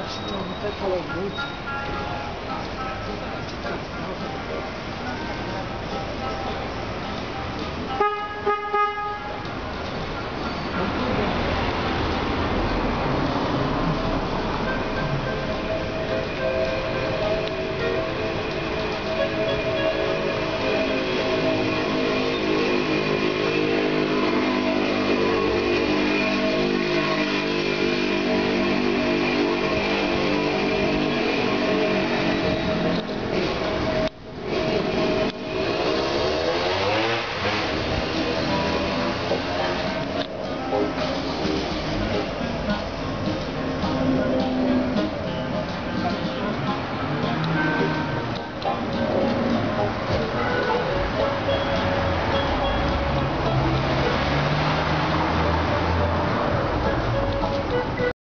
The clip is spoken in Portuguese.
acho que não vai falar muito.